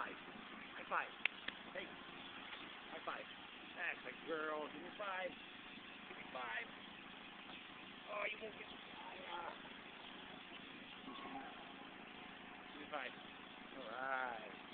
five. High five. Hey. High five. That's a girl. Give me five. Give me five. Oh, you won't get. five. Ah. Give me five. All right.